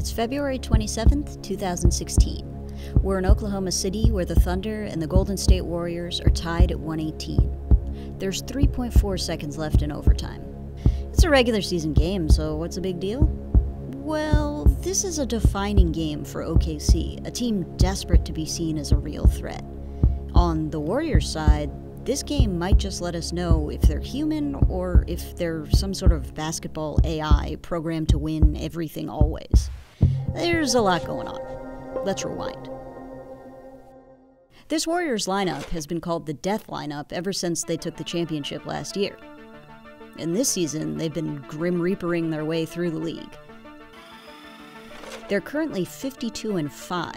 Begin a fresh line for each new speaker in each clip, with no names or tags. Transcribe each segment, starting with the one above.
It's February 27th, 2016. We're in Oklahoma City where the Thunder and the Golden State Warriors are tied at 118. There's 3.4 seconds left in overtime. It's a regular season game, so what's the big deal? Well, this is a defining game for OKC, a team desperate to be seen as a real threat. On the Warriors side, this game might just let us know if they're human or if they're some sort of basketball AI programmed to win everything always. There's a lot going on. Let's rewind. This Warriors lineup has been called the death lineup ever since they took the championship last year. And this season, they've been grim reapering their way through the league. They're currently 52 and 5.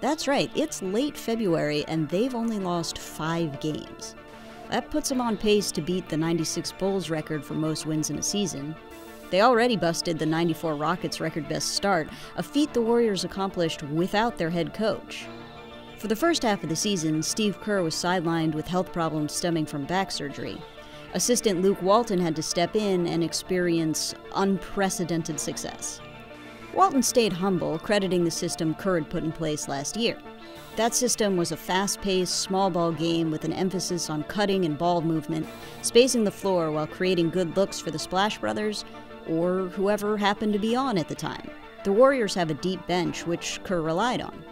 That's right, it's late February and they've only lost 5 games. That puts them on pace to beat the 96 Bulls record for most wins in a season. They already busted the 94 Rockets record best start, a feat the Warriors accomplished without their head coach. For the first half of the season, Steve Kerr was sidelined with health problems stemming from back surgery. Assistant Luke Walton had to step in and experience unprecedented success. Walton stayed humble, crediting the system Kerr had put in place last year. That system was a fast paced, small ball game with an emphasis on cutting and ball movement, spacing the floor while creating good looks for the Splash Brothers or whoever happened to be on at the time. The Warriors have a deep bench, which Kerr relied on.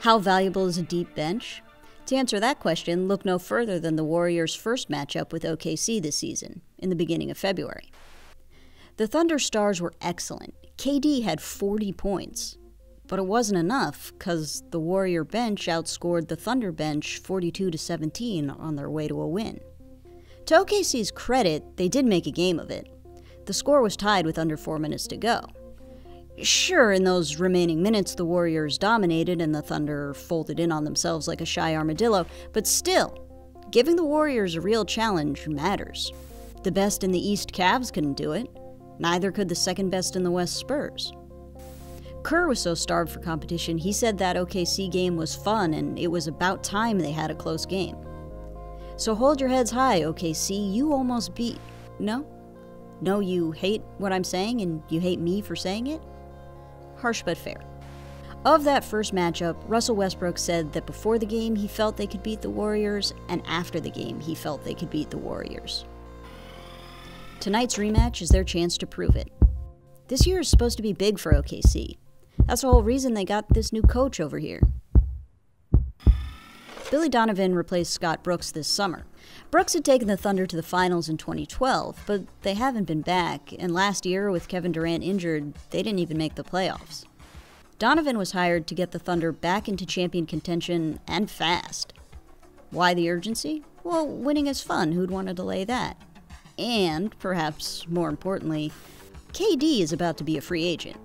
How valuable is a deep bench? To answer that question, look no further than the Warriors' first matchup with OKC this season, in the beginning of February. The Thunder Stars were excellent. KD had 40 points, but it wasn't enough because the Warrior bench outscored the Thunder bench 42 to 17 on their way to a win. To OKC's credit, they did make a game of it. The score was tied with under 4 minutes to go. Sure, in those remaining minutes, the Warriors dominated and the Thunder folded in on themselves like a shy armadillo, but still, giving the Warriors a real challenge matters. The best in the East Cavs couldn't do it, neither could the second best in the West Spurs. Kerr was so starved for competition, he said that OKC game was fun and it was about time they had a close game. So hold your heads high, OKC. You almost beat. No? No, you hate what I'm saying and you hate me for saying it? Harsh but fair. Of that first matchup, Russell Westbrook said that before the game he felt they could beat the Warriors, and after the game he felt they could beat the Warriors. Tonight's rematch is their chance to prove it. This year is supposed to be big for OKC. That's the whole reason they got this new coach over here. Billy Donovan replaced Scott Brooks this summer. Brooks had taken the Thunder to the finals in 2012, but they haven't been back, and last year, with Kevin Durant injured, they didn't even make the playoffs. Donovan was hired to get the Thunder back into champion contention and fast. Why the urgency? Well, winning is fun. Who'd want to delay that? And, perhaps more importantly, KD is about to be a free agent.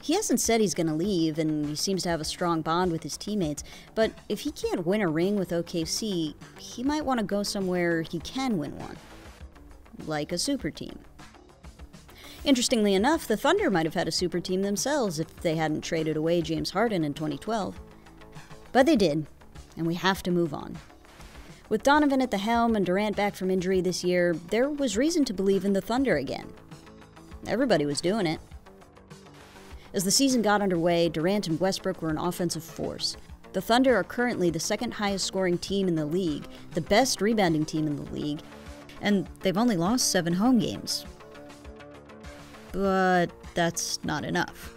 He hasn't said he's going to leave, and he seems to have a strong bond with his teammates. But if he can't win a ring with OKC, he might want to go somewhere he can win one. Like a super team. Interestingly enough, the Thunder might have had a super team themselves if they hadn't traded away James Harden in 2012. But they did, and we have to move on. With Donovan at the helm and Durant back from injury this year, there was reason to believe in the Thunder again. Everybody was doing it. As the season got underway, Durant and Westbrook were an offensive force. The Thunder are currently the second highest scoring team in the league, the best rebounding team in the league, and they've only lost seven home games. But that's not enough.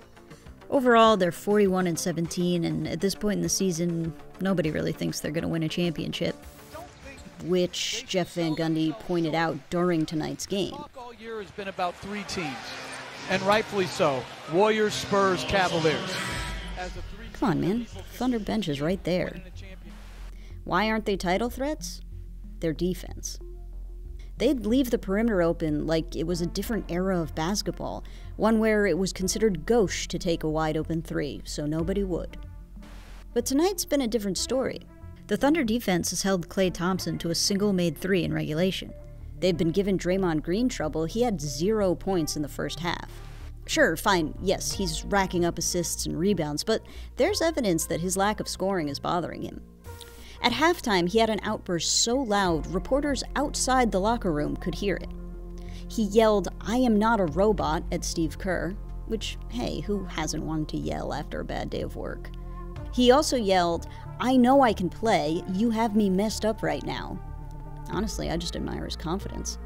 Overall, they're 41 and 17, and at this point in the season, nobody really thinks they're going to win a championship. Which Jeff Van Gundy pointed out during tonight's game.
All year has been about three teams and rightfully so. Warriors, Spurs, Cavaliers.
Come on, man. Thunder bench is right there. Why aren't they title threats? Their defense. They'd leave the perimeter open like it was a different era of basketball, one where it was considered gauche to take a wide open three, so nobody would. But tonight's been a different story. The Thunder defense has held Klay Thompson to a single made three in regulation. They've been given Draymond Green trouble. He had zero points in the first half. Sure, fine, yes, he's racking up assists and rebounds, but there's evidence that his lack of scoring is bothering him. At halftime, he had an outburst so loud, reporters outside the locker room could hear it. He yelled, I am not a robot, at Steve Kerr. which, hey, who hasn't wanted to yell after a bad day of work? He also yelled, I know I can play, you have me messed up right now. Honestly, I just admire his confidence.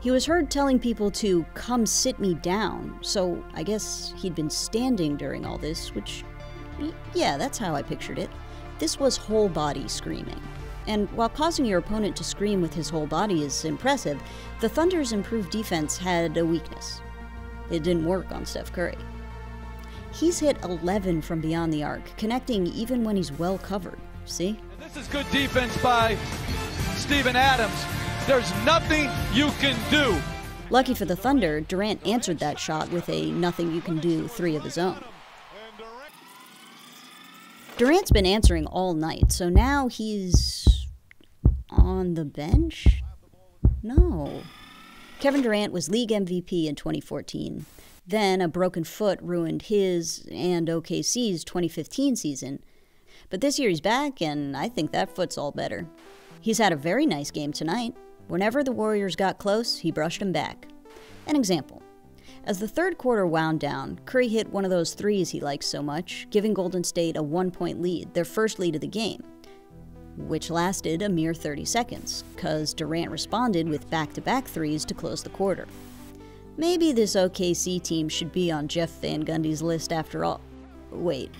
He was heard telling people to come sit me down, so I guess he'd been standing during all this, which, yeah, that's how I pictured it. This was whole body screaming. And while causing your opponent to scream with his whole body is impressive, the Thunder's improved defense had a weakness. It didn't work on Steph Curry. He's hit 11 from beyond the arc, connecting even when he's well covered. See?
This is good defense by Steven Adams. There's nothing you can do.
Lucky for the Thunder, Durant answered that shot with a nothing you can do three of his own. Durant's been answering all night, so now he's on the bench? No. Kevin Durant was league MVP in 2014. Then a broken foot ruined his and OKC's 2015 season. But this year he's back, and I think that foot's all better. He's had a very nice game tonight. Whenever the Warriors got close, he brushed them back. An example as the third quarter wound down, Curry hit one of those threes he likes so much, giving Golden State a one point lead, their first lead of the game, which lasted a mere 30 seconds, because Durant responded with back to back threes to close the quarter. Maybe this OKC team should be on Jeff Van Gundy's list after all. Wait.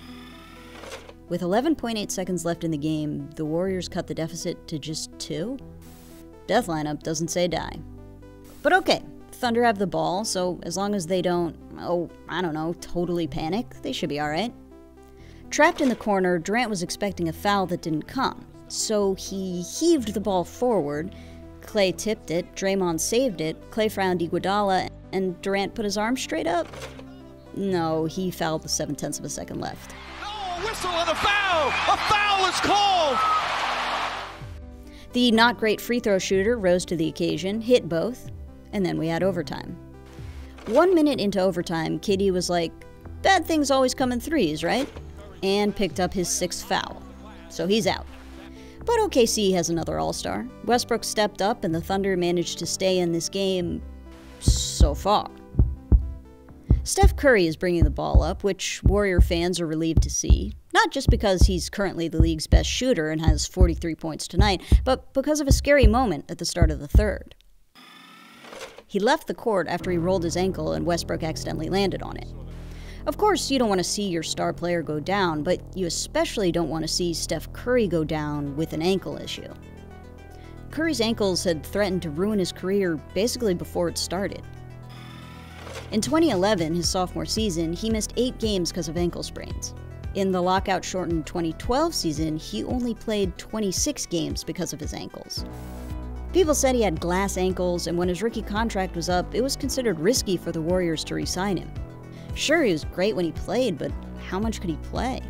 With 11.8 seconds left in the game, the Warriors cut the deficit to just two? Death lineup doesn't say die. But okay, Thunder have the ball, so as long as they don't, oh, I don't know, totally panic, they should be alright. Trapped in the corner, Durant was expecting a foul that didn't come, so he heaved the ball forward. Klay tipped it, Draymond saved it, Klay found Iguodala, and Durant put his arm straight up. No, he fouled the seven tenths of a second left.
Oh, a whistle and a foul! A foul is called!
The not great free throw shooter rose to the occasion, hit both, and then we had overtime. One minute into overtime, KD was like, Bad things always come in threes, right? And picked up his sixth foul. So he's out. But OKC has another All Star. Westbrook stepped up, and the Thunder managed to stay in this game so far. Steph Curry is bringing the ball up, which Warrior fans are relieved to see. Not just because he's currently the league's best shooter and has 43 points tonight, but because of a scary moment at the start of the third. He left the court after he rolled his ankle and Westbrook accidentally landed on it. Of course, you don't want to see your star player go down, but you especially don't want to see Steph Curry go down with an ankle issue. Curry's ankles had threatened to ruin his career basically before it started. In 2011, his sophomore season, he missed eight games because of ankle sprains. In the lockout shortened 2012 season, he only played 26 games because of his ankles. People said he had glass ankles, and when his rookie contract was up, it was considered risky for the Warriors to re sign him. Sure, he was great when he played, but how much could he play?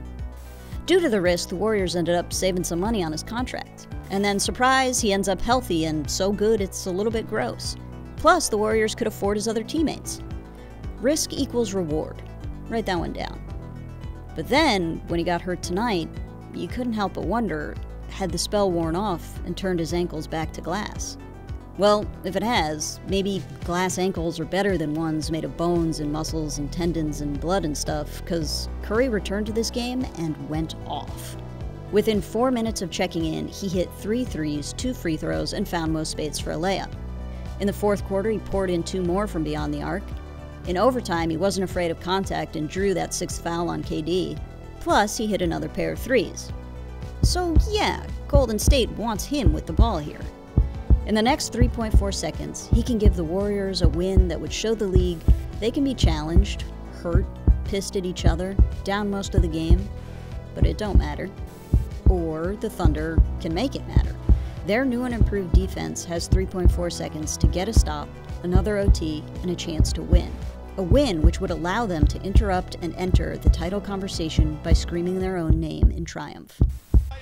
Due to the risk, the Warriors ended up saving some money on his contract. And then, surprise, he ends up healthy and so good it's a little bit gross. Plus, the Warriors could afford his other teammates. Risk equals reward. Write that one down. But then, when he got hurt tonight, you couldn't help but wonder had the spell worn off and turned his ankles back to glass? Well, if it has, maybe glass ankles are better than ones made of bones and muscles and tendons and blood and stuff, because Curry returned to this game and went off. Within four minutes of checking in, he hit three threes, two free throws, and found Mo Speights for a layup. In the fourth quarter, he poured in two more from beyond the arc. In overtime, he wasn't afraid of contact and drew that sixth foul on KD. Plus, he hit another pair of threes. So, yeah, Golden State wants him with the ball here. In the next 3.4 seconds, he can give the Warriors a win that would show the league they can be challenged, hurt, pissed at each other, down most of the game, but it don't matter. Or the Thunder can make it matter. Their new and improved defense has 3.4 seconds to get a stop, another OT, and a chance to win. A win which would allow them to interrupt and enter the title conversation by screaming their own name in triumph.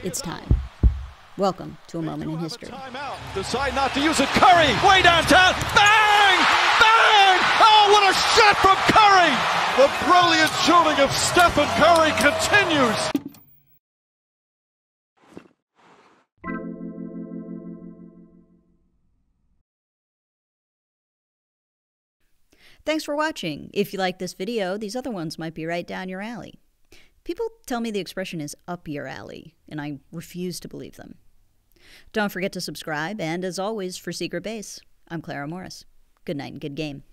It's time. Welcome to a moment in history.
Decide not to use it. Curry, way downtown. Bang! Bang! Oh, what a shot from Curry! The brilliant shooting of Stephen Curry continues.
Thanks for watching. If you like this video, these other ones might be right down your alley. People tell me the expression is up your alley, and I refuse to believe them. Don't forget to subscribe, and as always, for Secret Base, I'm Clara Morris. Good night and good game.